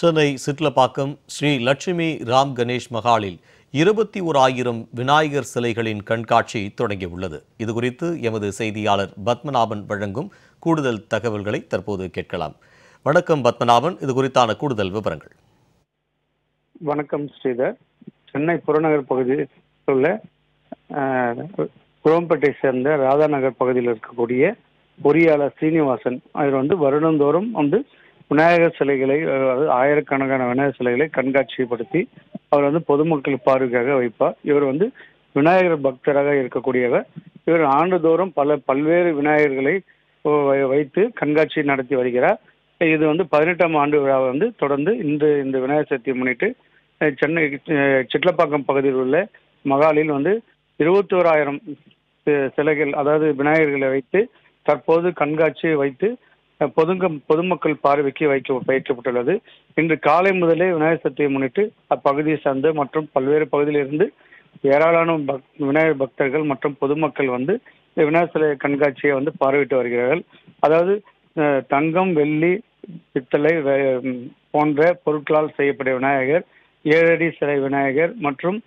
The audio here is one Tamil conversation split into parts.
சென்னை சிட்லப்பாக்கம் ஸ்ரீ லட்சுமி ராம் கணேஷ் மகாலில் இருபத்தி ஓர் ஆயிரம் விநாயகர் சிலைகளின் கண்காட்சி தொடங்கியுள்ளது. இதுகுறித்து எமது செய்தியாளர் பத்மநாபன் வழங்கும் கூடுதல் தகவல்களை தற்போது கேட்கலாம். வணக்கம் பத்மநாபன் இது குறித்தான கூடுதல் விவரங்கள். வணக்கம் ஸ்ரீதர். சென்னை புறநகர் பகுதியில் உள்ள குரோம்பேட்டை சேர்ந்த ராதாநகர் பகுதியில் இருக்கக்கூடிய பொறியாளர் சீனிவாசன். அவர் வந்து வருடந்தோறும் வந்து விநாயகர் சிலைகளை அதாவது ஆயிரக்கணக்கான விநாயகர் சிலைகளை கண்காட்சிப்படுத்தி அவர் வந்து பொதுமக்கள் பார்வைக்காக வைப்பார். இவர் வந்து விநாயகர் பக்தராக இருக்கக்கூடியவர். இவர் ஆண்டுதோறும் பல பல்வேறு விநாயகர்களை வைத்து கண்காட்சி நடத்தி வருகிறார். இது வந்து பதினெட்டாம் ஆண்டு விழாவை வந்து தொடர்ந்து இந்த இந்த விநாயகர் சதுர்த்தியை முன்னிட்டு சென்னை சிட்லப்பாக்கம் பகுதியில் உள்ள மகாலில் வந்து இருபத்தோராயிரம் சிலைகள் அதாவது விநாயகர்களை வைத்து தற்போது கண்காட்சியை வைத்து பொதுங்க பொதுமக்கள் பார்வைக்கு வைக்க பயிற்சப்பட்டுள்ளது இன்று காலை முதலே விநாயகர் சதுர்த்தியை முன்னிட்டு அப்பகுதியை சார்ந்த மற்றும் பல்வேறு பகுதியிலிருந்து ஏராளமான பக் விநாயகர் பக்தர்கள் மற்றும் பொதுமக்கள் வந்து இந்த விநாயகர் சிலை கண்காட்சியை வந்து பார்வையிட்டு வருகிறார்கள். அதாவது தங்கம் வெள்ளி பித்தளை வே- போன்ற பொருட்களால் செய்யப்பட்ட விநாயகர் ஏழடி சிலை விநாயகர் மற்றும்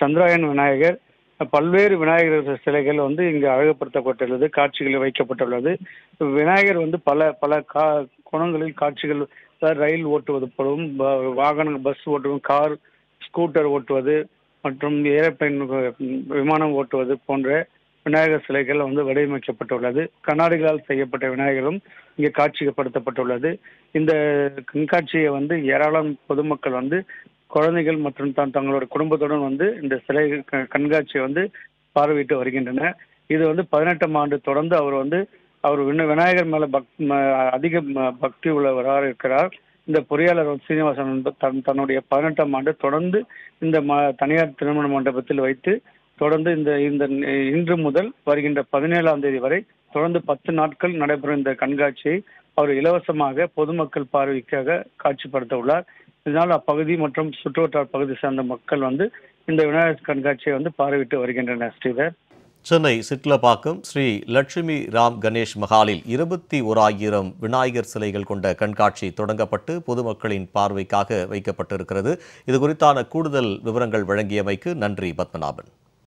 சந்திராயன் விநாயகர் பல்வேறு விநாயகர் சிலைகள் வந்து இங்கு அழகுபடுத்தப்பட்டுள்ளது காட்சிகளில் வைக்கப்பட்டுள்ளது. விநாயகர் வந்து பல பல கா குணங்களில் காட்சிகள் ரயில் ஓட்டுவது போலவும் வாகனங்கள் வாகனம் பஸ் ஓட்டுவதும் கார் ஸ்கூட்டர் ஓட்டுவது மற்றும் ஏரோப்ளைன் விமானம் ஓட்டுவது போன்ற விநாயகர் சிலைகள் வந்து வடிவமைக்கப்பட்டுள்ளது. கண்ணாடிகளால் செய்யப்பட்ட விநாயகரும் இங்கே காட்சிப்படுத்தப்பட்டுள்ளது இந்த கண்காட்சியை வந்து ஏராளம் பொதுமக்கள் வந்து குழந்தைகள் மற்றும் தான் தங்களோட குடும்பத்துடன் வந்து இந்த சிலை க- கண்காட்சியை வந்து பார்வையிட்டு வருகின்றனர் இது வந்து பதினெட்டாம் ஆண்டு தொடர்ந்து அவர் வந்து அவர் விண்ண- விநாயகர் மேல பக் அதிக பக்தி உள்ளவராக இருக்கிறார். இந்த பொறியாளர் சீனிவாசன் தன் தன்னுடைய பதினெட்டாம் ஆண்டு தொடர்ந்து இந்த தனியார் திருமண மண்டபத்தில் வைத்து தொடர்ந்து இந்த இந்த இன்று முதல் வருகின்ற பதினேழாம் தேதி வரை தொடர்ந்து பத்து நாட்கள் நடைபெறும் இந்த கண்காட்சியை அவர் இலவசமாக பொதுமக்கள் பார்வைக்காக காட்சிப்படுத்த உள்ளார். இதனால் அப்பகுதி மற்றும் சுற்றுவட்டார பகுதி சார்ந்த மக்கள் வந்து இந்த விநாயகர் கண்காட்சியை வந்து பார்வையிட்டு வருகின்றனர் ஸ்ரீதர். சென்னை சிட்லப்பாக்கம் ஸ்ரீ லட்சுமி ராம் கணேஷ் மஹாலில் இருபத்தி ஓராயிரம் விநாயகர் சிலைகள் கொண்ட கண்காட்சி தொடங்கப்பட்டு பொதுமக்களின் பார்வைக்காக வைக்கப்பட்டிருக்கிறது. இது குறித்தான கூடுதல் விவரங்கள் வழங்கியமைக்கு நன்றி பத்மநாபன்.